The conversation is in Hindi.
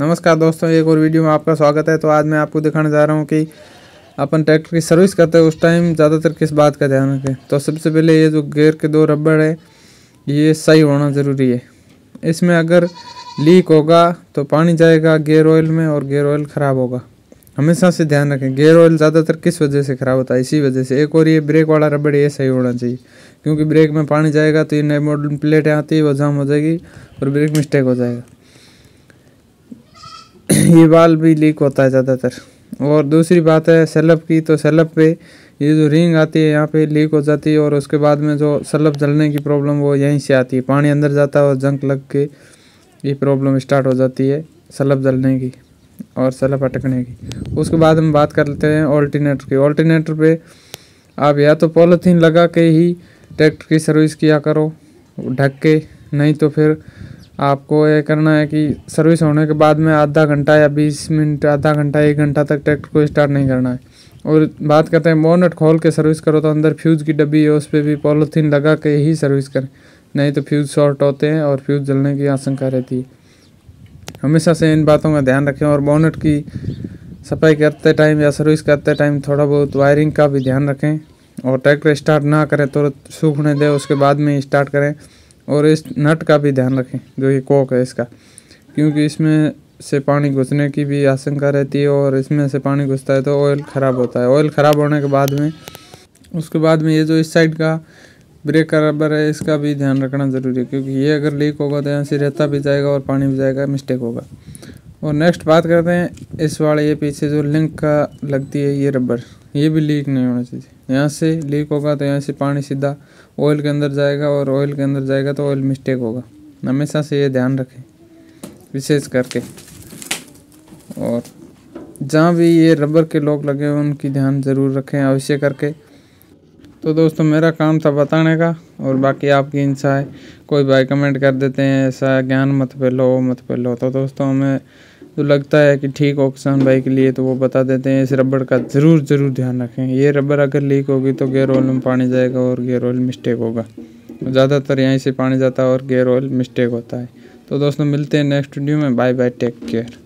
नमस्कार दोस्तों, एक और वीडियो में आपका स्वागत है। तो आज मैं आपको दिखाने जा रहा हूँ कि अपन ट्रैक्टर की सर्विस करते हैं, उस टाइम ज़्यादातर किस बात का ध्यान रखें? तो सबसे पहले ये जो गेयर के दो रबड़ है, ये सही होना ज़रूरी है। इसमें अगर लीक होगा तो पानी जाएगा गेयर ऑयल में और गेयर ऑयल ख़राब होगा। हमेशा से ध्यान रखें, गेयर ऑयल ज़्यादातर किस वजह से ख़राब होता है? इसी वजह से। एक और ये ब्रेक वाला रबड़ ये सही होना चाहिए, क्योंकि ब्रेक में पानी जाएगा तो ये नए मॉडल प्लेटें आती है, वो जाम हो जाएगी और ब्रेक मिस्टेक हो जाएगा। ये बाल भी लीक होता है ज़्यादातर। और दूसरी बात है सेलअप की तो सेलअप पे ये जो रिंग आती है, यहाँ पे लीक हो जाती है और उसके बाद में जो सलब जलने की प्रॉब्लम वो यहीं से आती है। पानी अंदर जाता है और जंक लग के ये प्रॉब्लम स्टार्ट हो जाती है सलब जलने की और सलब अटकने की। उसके बाद हम बात कर लेते हैं ऑल्टीनेटर की। ऑल्टीनेटर पे आप या तो पॉलीथीन लगा के ही ट्रैक्टर की सर्विस किया करो, ढक के, नहीं तो फिर आपको ये करना है कि सर्विस होने के बाद में आधा घंटा या बीस मिनट, आधा घंटा, एक घंटा तक ट्रैक्टर को स्टार्ट नहीं करना है। और बात करते हैं बोनट खोल के सर्विस करो तो अंदर फ्यूज़ की डब्बी है, उस पर भी पॉलीथीन लगा के ही सर्विस करें। नहीं तो फ्यूज़ शॉर्ट होते हैं और फ्यूज़ जलने की आशंका रहती है। हमेशा से इन बातों का ध्यान रखें और बोनट की सफ़ाई करते टाइम या सर्विस करते टाइम थोड़ा बहुत वायरिंग का भी ध्यान रखें। और ट्रैक्टर स्टार्ट ना करें तो सूखने दें, उसके बाद में स्टार्ट करें। और इस नट का भी ध्यान रखें, जो ये कोक है इसका। क्योंकि इसमें से पानी घुसने की भी आशंका रहती है और इसमें से पानी घुसता है तो ऑयल ख़राब होता है। ऑयल ख़राब होने के बाद में, उसके बाद में ये जो इस साइड का ब्रेक रबर है, इसका भी ध्यान रखना ज़रूरी है, क्योंकि ये अगर लीक होगा तो यहाँ से रहता भी जाएगा और पानी भी जाएगा मिस्टेक होगा। और नेक्स्ट बात करते हैं, इस वाले ये पीछे जो लिंक का लगती है ये रबर ये भी लीक नहीं होना चाहिए। यहाँ से लीक होगा तो यहाँ से पानी सीधा ऑयल के अंदर जाएगा और ऑयल के अंदर जाएगा तो ऑयल मिस्टेक होगा। हमेशा से ये ध्यान रखें, विशेष करके। और जहाँ भी ये रबर के लोग लगे हुए उनकी ध्यान ज़रूर रखें, अवश्य करके। तो दोस्तों, मेरा काम था बताने का और बाकी आपकी इंसा है कोई भाई कमेंट कर देते हैं, ऐसा ज्ञान मत फैलो मत फैलो तो दोस्तों, हमें तो लगता है कि ठीक किसान भाई के लिए तो वो बता देते हैं। इस रबड़ का ज़रूर ज़रूर ध्यान रखें। ये रबड़ अगर लीक होगी तो गेयर ऑयल में पानी जाएगा और गेयर ऑयल मिस्टेक होगा। ज़्यादातर यहीं से पानी जाता है और गेयर ऑयल मिस्टेक होता है। तो दोस्तों, मिलते हैं नेक्स्ट वीडियो में। Bye bye, take care.